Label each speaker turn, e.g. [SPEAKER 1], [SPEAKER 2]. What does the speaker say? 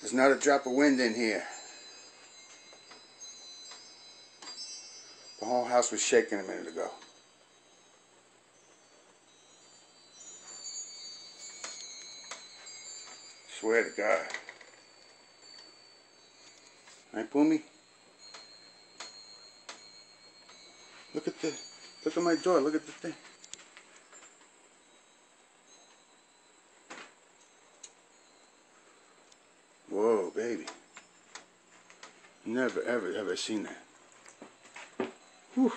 [SPEAKER 1] There's not a drop of wind in here. The whole house was shaking a minute ago. Swear to God. Right, Boomy? Look at the, look at my door, look at the thing. Whoa, baby. Never, ever, ever seen that. Whew.